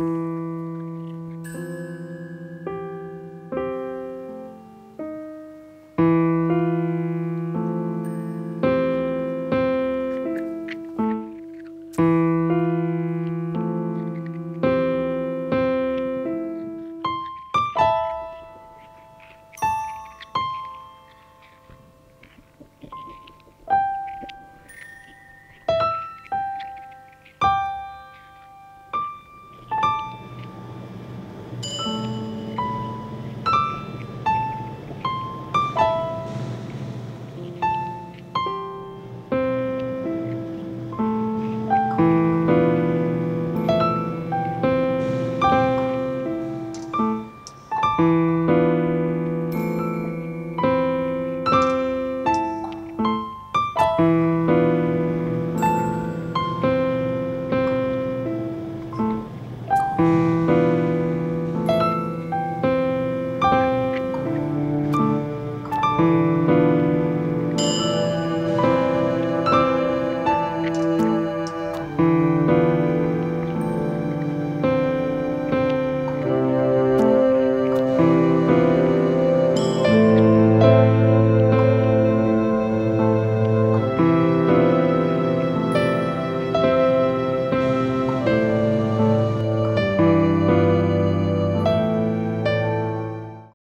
Música